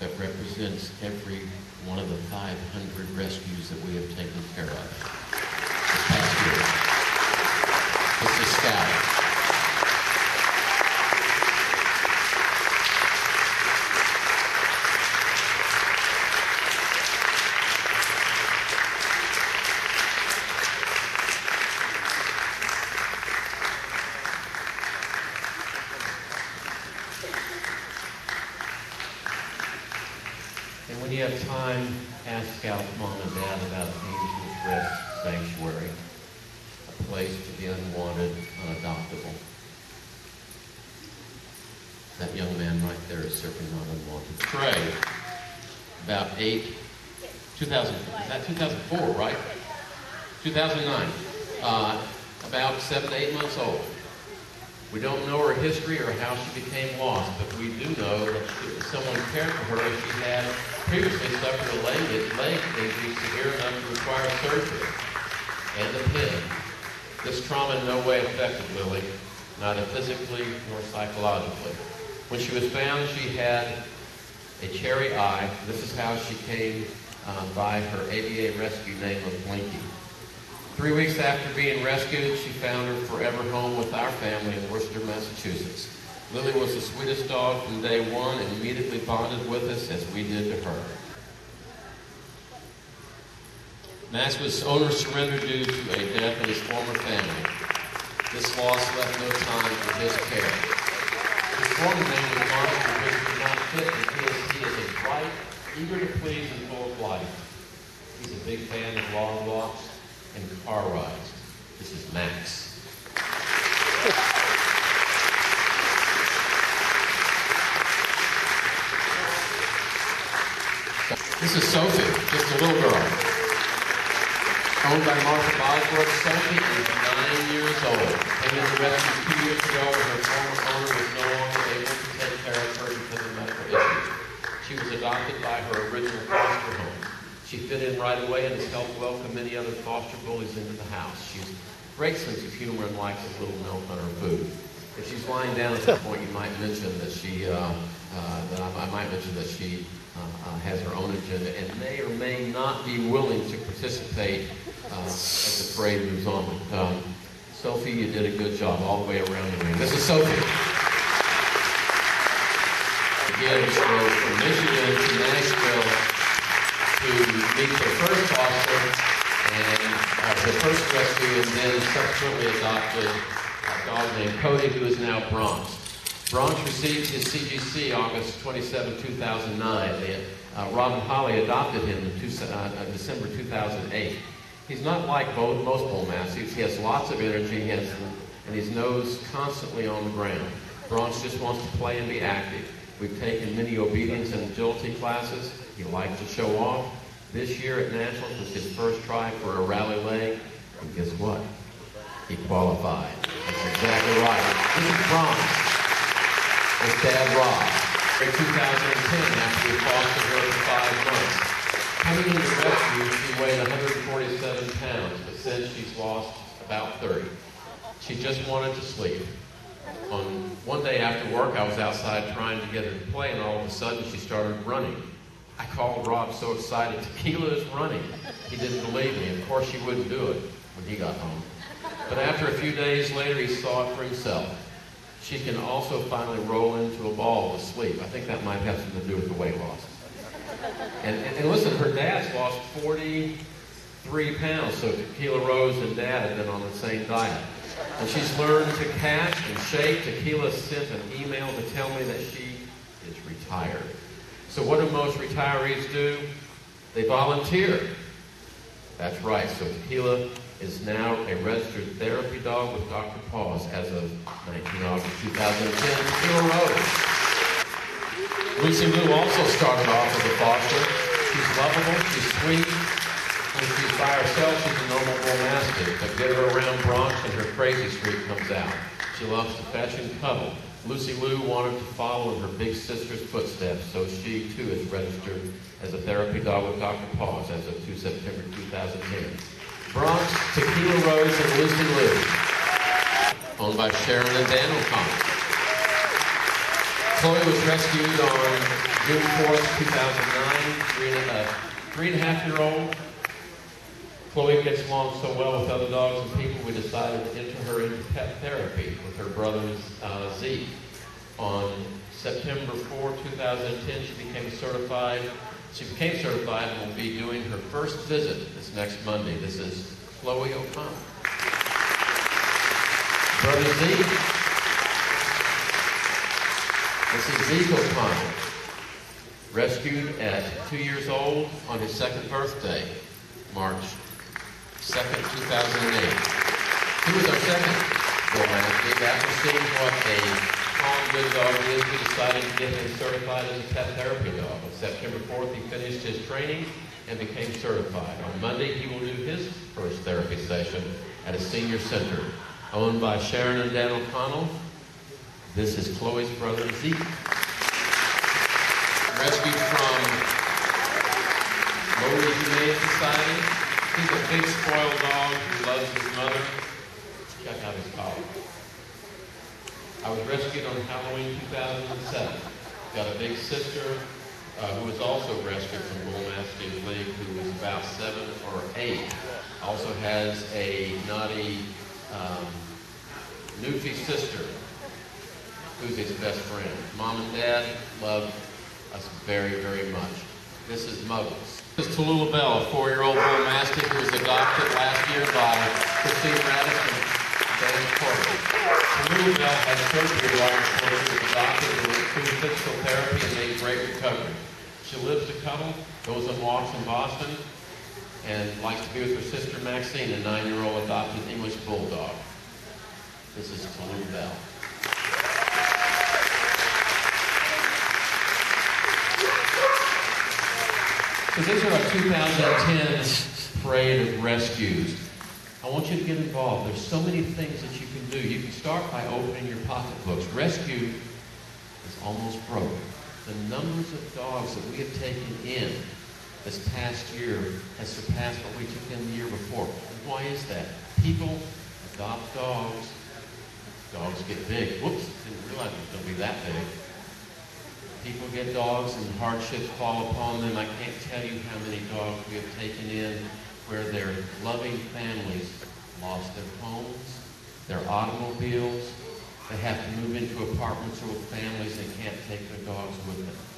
that represents every one of the 500 rescues that we have taken care of this past year. You have time, ask Scout Mom and Dad about Angels Rest Sanctuary, a place for the unwanted, unadoptable. That young man right there is certainly not unwanted. Trey, about eight, 2000, is that 2004, right? 2009. Uh, about seven to eight months old. We don't know her history or how she became lost, but we do know that she, someone cared for her as she had previously suffered a leg, leg injury severe enough to require surgery and a pin. This trauma in no way affected Lily, neither physically nor psychologically. When she was found, she had a cherry eye. This is how she came uh, by her ABA rescue name of Blinky. Three weeks after being rescued, she found her forever home with our family in Worcester, Massachusetts. Lily was the sweetest dog from day one and immediately bonded with us as we did to her. Max owner surrendered due to a death of his former family. This loss left no time for his care. His former name was Marshall, which did not fit because he is a bright, eager to please, and full of life. He's a big fan of long walks and car rides. This is Max. This is Sophie, just a little girl. Owned by Martha Bosworth, Sophie is nine years old. Came into rescue two years ago when her former owner was no longer able to take care of her because of medical issues. She was adopted by her original foster home. She fit in right away and has helped welcome many other foster bullies into the house. She's great sense of humor and likes a little milk on her food. If she's lying down at some point, you might mention that she, uh, uh, that I, I, might mention that she uh, uh, has her own agenda and may or may not be willing to participate uh, as the parade moves on. Um, Sophie, you did a good job all the way around the ring. This is Sophie. Goes from Michigan to Nashville to meet her first foster and uh, the first rescue, and then subsequently adopted a dog named Cody, who is now Bronx. Bronx received his CGC August 27, 2009. Uh, Robin Holly adopted him in two, uh, December 2008. He's not like most, most bull mastiffs. He has lots of energy, he has, and his nose constantly on the ground. Bronx just wants to play and be active. We've taken many obedience and agility classes. He likes to show off. This year at Nationals was his first try for a rally leg, and guess what? He qualified. That's exactly right. This is with Dad Rob. In 2010, after we fostered her for five months, coming into rescue, she weighed 147 pounds, but since she's lost about 30. She just wanted to sleep. On one day after work, I was outside trying to get her to play, and all of a sudden she started running. I called Rob so excited, Tequila is running. He didn't believe me. Of course, she wouldn't do it when he got home. But after a few days later, he saw it for himself. She can also finally roll into a ball to sleep. I think that might have something to do with the weight loss. And, and, and listen, her dad's lost 43 pounds, so Tequila Rose and dad have been on the same diet. And she's learned to cast and shake. Tequila sent an email to tell me that she is retired. So what do most retirees do? They volunteer. That's right. So Tequila is now a registered therapy dog with Dr. Paws as of 19 August 2010. Tequila. Lucy Lou also started off as a foster. She's lovable, she's sweet. When she's by herself, she's a normal bull mastiff. But get her around Bronx and her crazy streak comes out. She loves to fetch and cuddle. Lucy Lou wanted to follow in her big sister's footsteps, so she too is registered as a therapy dog with Dr. Paws as of 2 September 2010. Bronx, Tequila Rose, and Lucy Lou. Owned by Sharon and Dan O'Connor. Chloe was rescued on June 4th, 2009, three and, three and a half year old. Chloe gets along so well with other dogs and people, we decided to enter her into pet therapy with her brother uh, Zeke. On September 4, 2010, she became certified. She became certified and will be doing her first visit this next Monday. This is Chloe O'Connor. Brother Zeke. This is Zeke O'Connor, rescued at two years old on his second birthday, March 2nd, 2008. He was our second Bull Mastiff. After seeing what a calm, good dog is, we decided to get him certified as a pet therapy dog. On September 4th, he finished his training and became certified. On Monday, he will do his first therapy session at a senior center owned by Sharon and Dan O'Connor. This is Chloe's brother, Zeke. Rescued from Lowry Humane Society. He's a big spoiled dog who loves his mother. Check out his collar. I was rescued on Halloween 2007. Got a big sister uh, who was also rescued from Bull Mastiff League who was about seven or eight. Also has a naughty um, Newfie sister who's his best friend. Mom and Dad love us very, very much. Muggles. This is Tallulah Bell, a four-year-old bull mastiff who was adopted last year by Christine Radis and Dan Corbin. Tallulah Bell had surgery while she was adopted and went through physical therapy and made great recovery. She lives to cuddle, goes on walks in Boston, and likes to be with her sister Maxine, a nine-year-old adopted English bulldog. This is Tallulah Bell. So these are our 2010 parade of rescues. I want you to get involved. There's so many things that you can do. You can start by opening your pocketbooks. Rescue is almost broke. The numbers of dogs that we have taken in this past year has surpassed what we took in the year before. Why is that? People adopt dogs. Dogs get big. Whoops, didn't realize it was going to be that big. People get dogs and hardships fall upon them. I can't tell you how many dogs we have taken in where their loving families lost their homes, their automobiles. They have to move into apartments with families. They can't take their dogs with them.